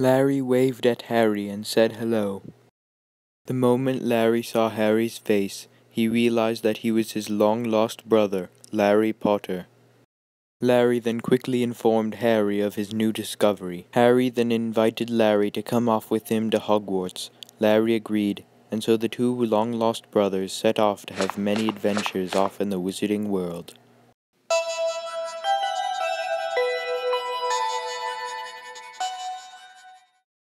Larry waved at Harry and said hello. The moment Larry saw Harry's face, he realized that he was his long-lost brother, Larry Potter. Larry then quickly informed Harry of his new discovery. Harry then invited Larry to come off with him to Hogwarts. Larry agreed, and so the two long-lost brothers set off to have many adventures off in the wizarding world.